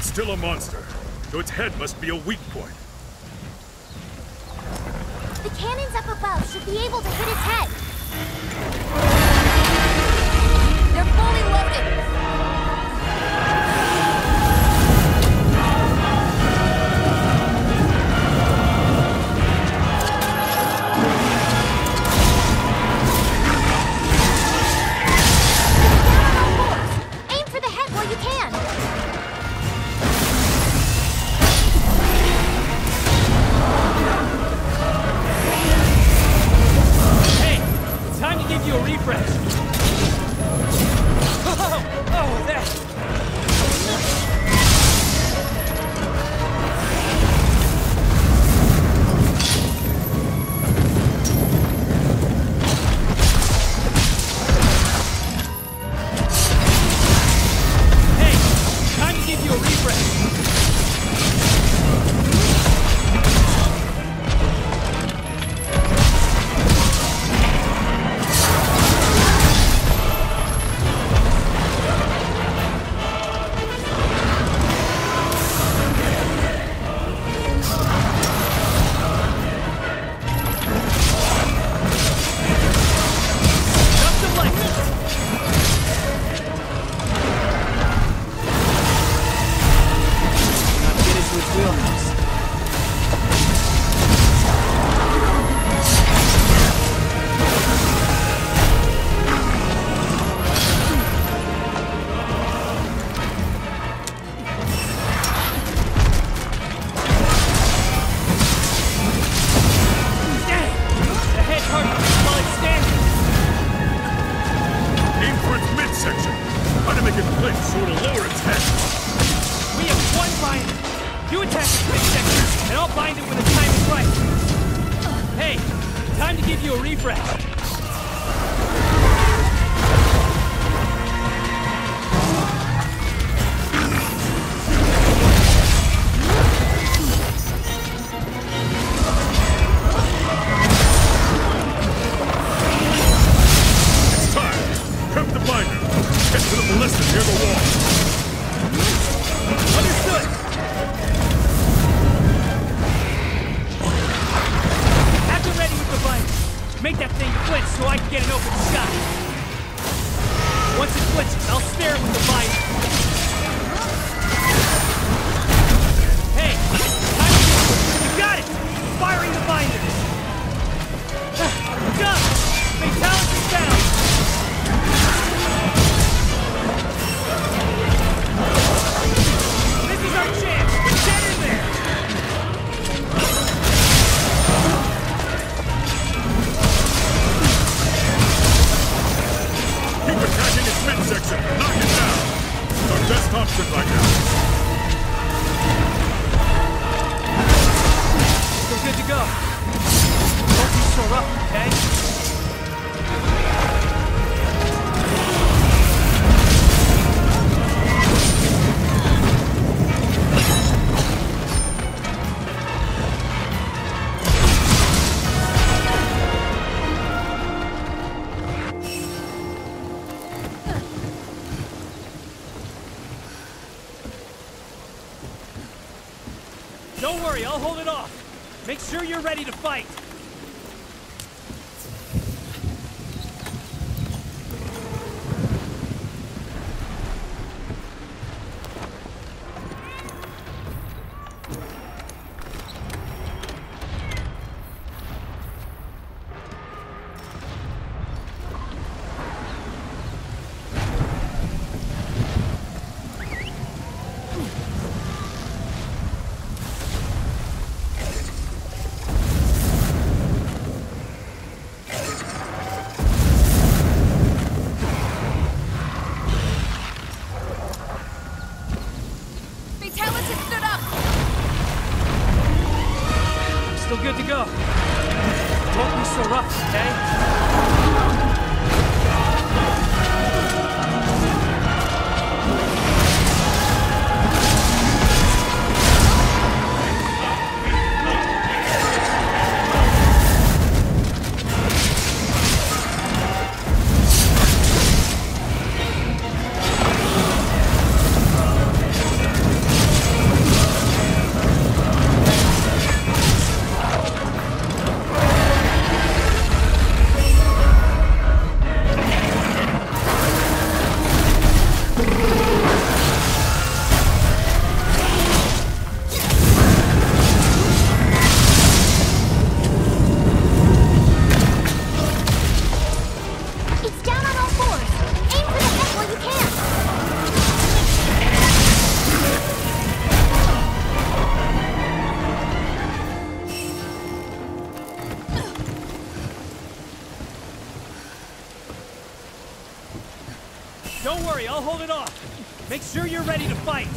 It's still a monster, so its head must be a weak point. The cannons up above should be able to hit its head. You attack the space sector, and I'll bind it when the time is right. Hey, time to give you a refresh. Don't worry, I'll hold it off. Make sure you're ready to fight. good to go. Don't be so rough, okay? Don't worry, I'll hold it off. Make sure you're ready to fight.